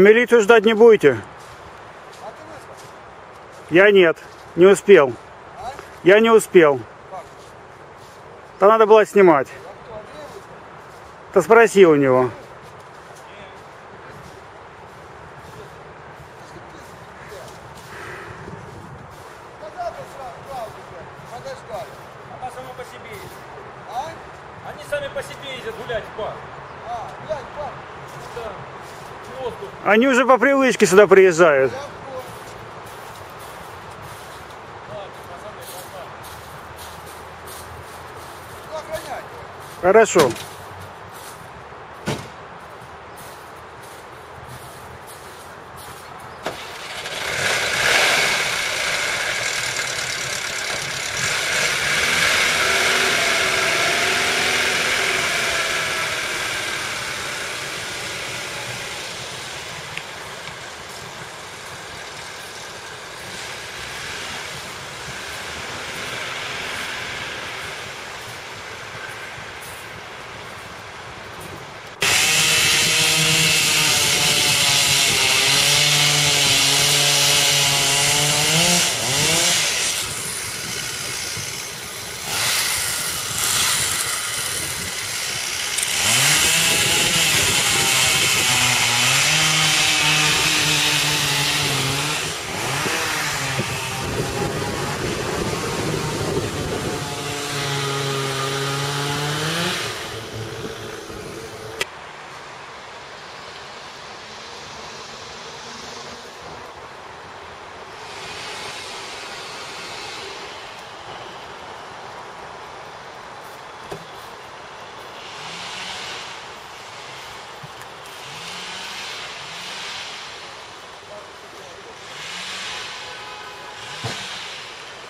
Милицию ждать не будете? Я нет, не успел. Я не успел. То надо было снимать. То спроси у него. А? Они сами по себе ездят гулять в парк. А, блядь, пап, Да. Воздух. Они уже по привычке сюда приезжают. я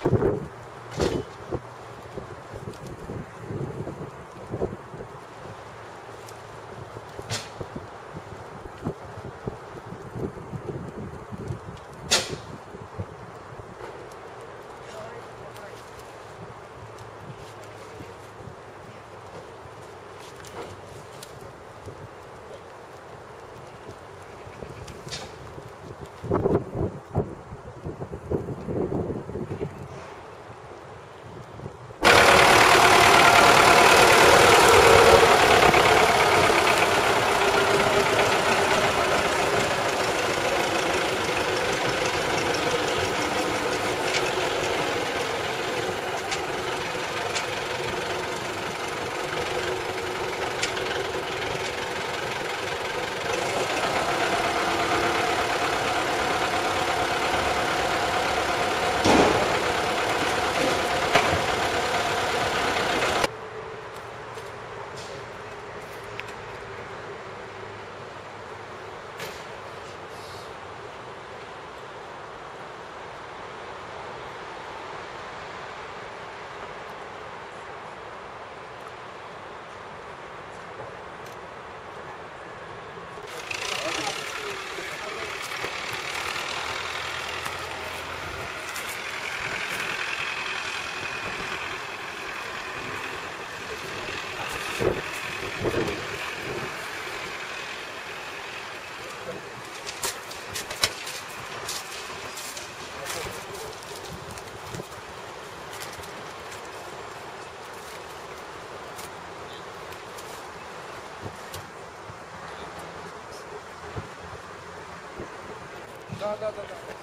you. Да, да, да, да.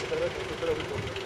Muchas gracias.